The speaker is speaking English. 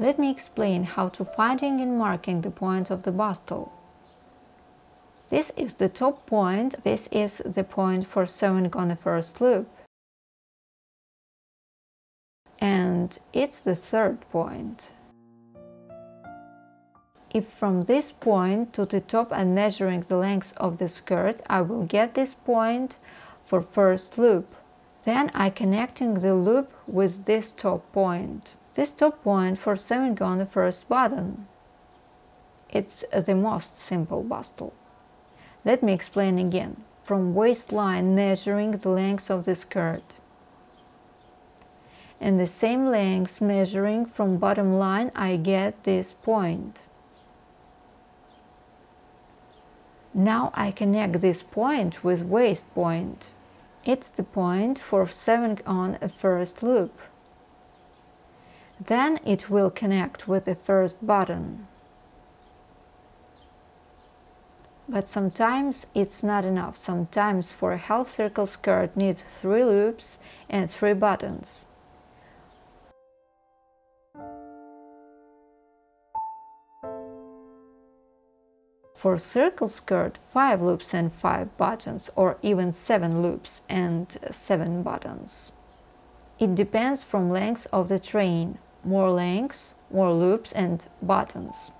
Let me explain how to finding and marking the point of the bustle. This is the top point, this is the point for sewing on the first loop. And it's the third point. If from this point to the top I'm measuring the length of the skirt, I will get this point for first loop. Then I connecting the loop with this top point. This top point for sewing on the first button. It's the most simple bustle. Let me explain again. From waistline measuring the length of the skirt. And the same length measuring from bottom line I get this point. Now I connect this point with waist point. It's the point for sewing on a first loop. Then it will connect with the first button. But sometimes it's not enough. Sometimes for a half circle skirt needs three loops and three buttons. For circle skirt, 5 loops and 5 buttons, or even 7 loops and 7 buttons. It depends from length of the train, more lengths, more loops and buttons.